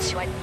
喜欢。